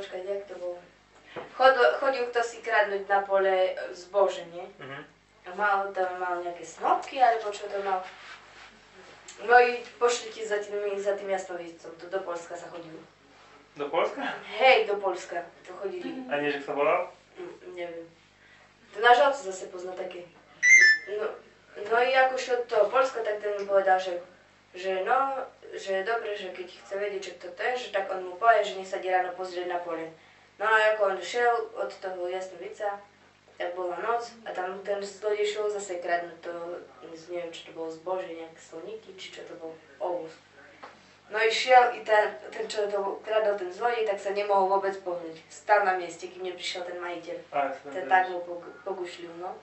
počkať, jak to bolo? Chodil, chodil kto si kradnúť na pole zbože, nie? Mhm. A mal tam mal nejaké snopky, alebo čo to mal. No i pošli ti za tým, za tým jasnovicom, to do Polska sa chodilo. Do Polska? Hej, do Polska to chodili. A nie, že sa volal? Mm, neviem. To náš otec zase pozná také. No, no i ako šiel do toho Polska, tak ten mu povedal, že, že no, že dobre, že keď chce vedieť, čo to je, že tak on mu povie, že nech sa ide ráno pozrieť na pole. No a ako on šiel od toho Jasnovica, tak bola noc a tam ten zlodej šiel zase kradnúť to, neviem, čo to bolo zbože, nejaké sloníky, či čo to bolo, ovus. No i šiel i ten, ten čo to kradol ten zlodej, tak sa nemohol vôbec pohnúť. Stal na mieste, kým neprišiel ten majiteľ. Ten tak mu pog- pogušľil, no.